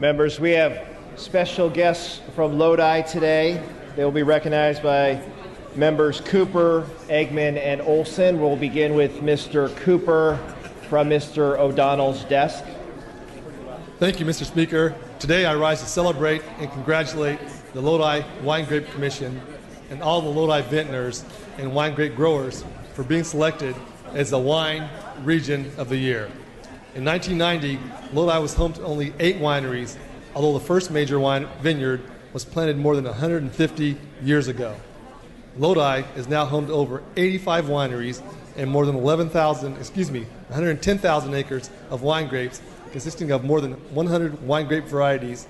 Members, we have special guests from Lodi today. They will be recognized by members Cooper, Eggman, and Olsen. We'll begin with Mr. Cooper from Mr. O'Donnell's desk. Thank you, Mr. Speaker. Today I rise to celebrate and congratulate the Lodi Wine Grape Commission and all the Lodi vintners and wine grape growers for being selected as the Wine Region of the Year. In 1990, Lodi was home to only eight wineries, although the first major wine vineyard was planted more than 150 years ago. Lodi is now home to over 85 wineries and more than 11,000, excuse me, 110,000 acres of wine grapes, consisting of more than 100 wine grape varieties,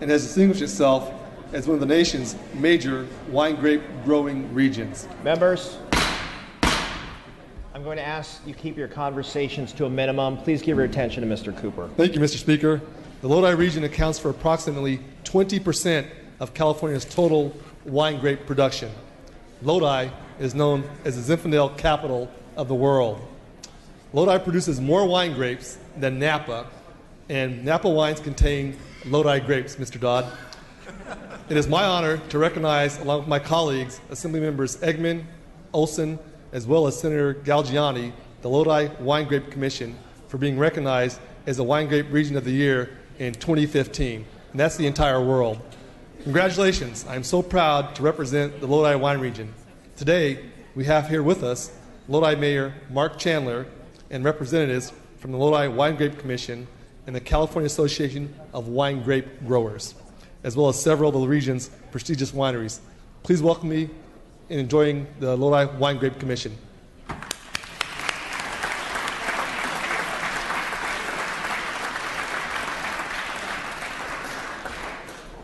and has distinguished itself as one of the nation's major wine grape growing regions. Members, I'm going to ask you keep your conversations to a minimum. Please give your attention to Mr. Cooper. Thank you, Mr. Speaker. The Lodi region accounts for approximately 20% of California's total wine grape production. Lodi is known as the Zinfandel capital of the world. Lodi produces more wine grapes than Napa, and Napa wines contain Lodi grapes, Mr. Dodd. It is my honor to recognize, along with my colleagues, Assembly members Eggman, Olsen, as well as Senator Galgiani, the Lodi Wine Grape Commission, for being recognized as the Wine Grape Region of the Year in 2015. And that's the entire world. Congratulations. I am so proud to represent the Lodi Wine Region. Today, we have here with us Lodi Mayor Mark Chandler and representatives from the Lodi Wine Grape Commission and the California Association of Wine Grape Growers, as well as several of the region's prestigious wineries. Please welcome me in enjoying the Lodi Wine Grape Commission.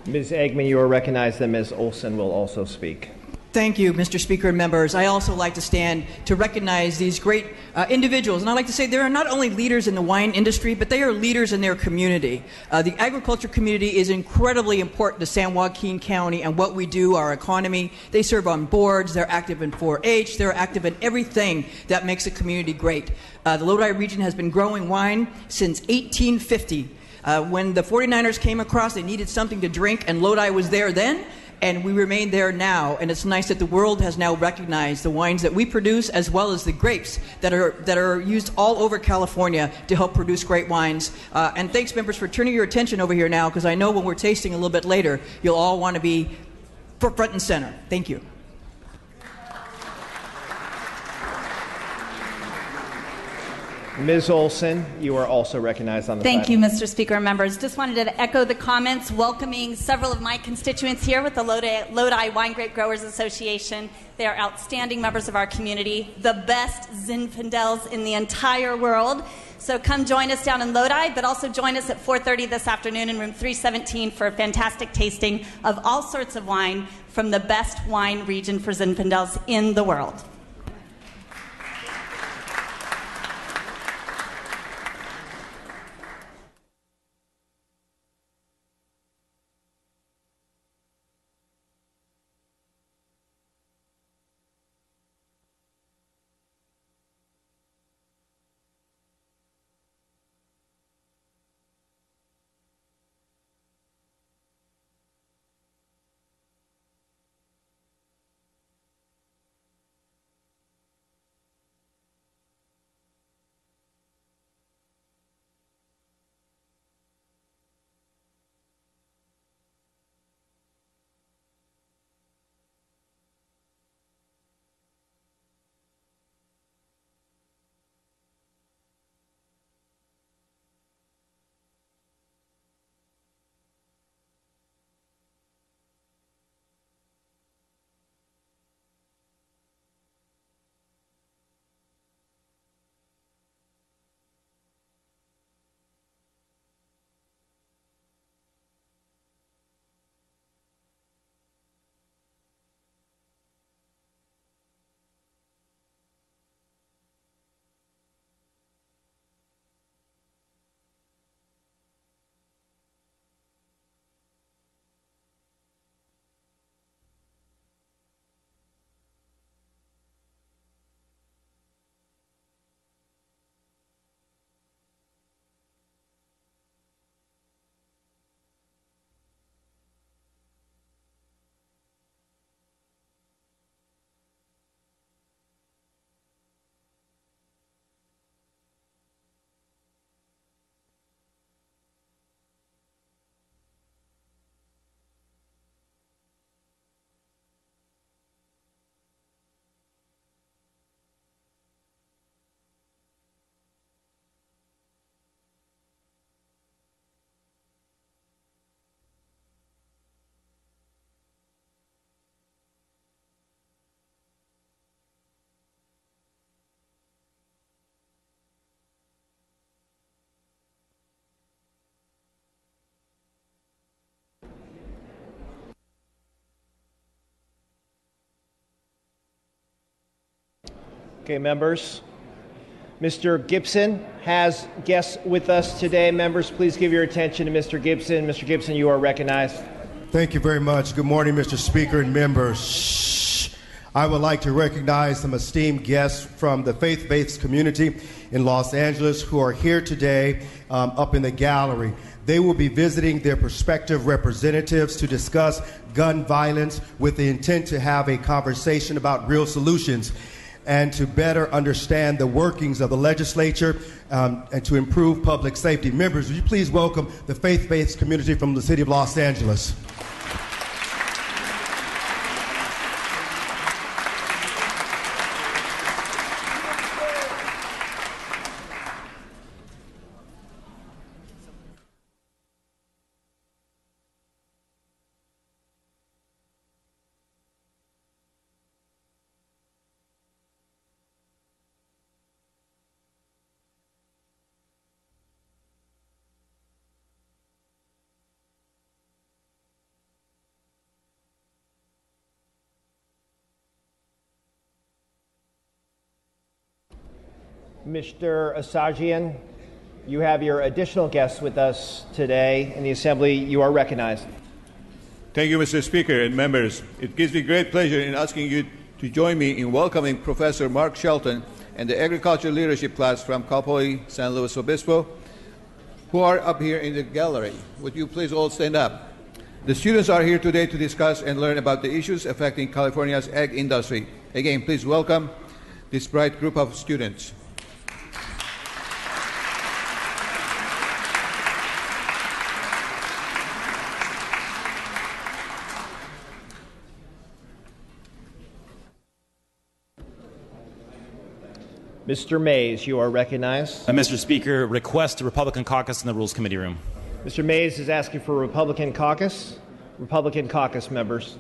Ms. Eggman, you are recognized, and Ms. Olsen will also speak. Thank you, Mr. Speaker and members. I also like to stand to recognize these great uh, individuals. And I like to say they are not only leaders in the wine industry, but they are leaders in their community. Uh, the agriculture community is incredibly important to San Joaquin County and what we do, our economy. They serve on boards, they're active in 4 H, they're active in everything that makes a community great. Uh, the Lodi region has been growing wine since 1850. Uh, when the 49ers came across, they needed something to drink, and Lodi was there then and we remain there now. And it's nice that the world has now recognized the wines that we produce, as well as the grapes that are that are used all over California to help produce great wines. Uh, and thanks, members, for turning your attention over here now, because I know when we're tasting a little bit later, you'll all want to be front and center. Thank you. Ms. Olsen, you are also recognized on the Thank you, Mr. Speaker and members. Just wanted to echo the comments welcoming several of my constituents here with the Lodi, Lodi Wine Grape Growers Association. They are outstanding members of our community, the best Zinfandels in the entire world. So come join us down in Lodi, but also join us at 4:30 this afternoon in room 317 for a fantastic tasting of all sorts of wine from the best wine region for Zinfandels in the world. Okay, members. Mr. Gipson has guests with us today. Members, please give your attention to Mr. Gipson. Mr. Gipson, you are recognized. Thank you very much. Good morning, Mr. Speaker and members. I would like to recognize some esteemed guests from the faith based community in Los Angeles who are here today um, up in the gallery. They will be visiting their prospective representatives to discuss gun violence with the intent to have a conversation about real solutions and to better understand the workings of the legislature um, and to improve public safety. Members, would you please welcome the faith based community from the city of Los Angeles? Mr. Achadjian, you have your additional guests with us today in the Assembly. You are recognized. Thank you, Mr. Speaker and members. It gives me great pleasure in asking you to join me in welcoming Professor Mark Shelton and the agriculture leadership class from Cal Poly San Luis Obispo, who are up here in the gallery. Would you please all stand up? The students are here today to discuss and learn about the issues affecting California's ag industry. Again, please welcome this bright group of students. Mr. Mayes, you are recognized. Uh, Mr. Speaker, request a Republican caucus in the Rules Committee room. Mr. Mayes is asking for Republican caucus. Republican caucus members.